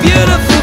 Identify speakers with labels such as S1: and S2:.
S1: beautiful.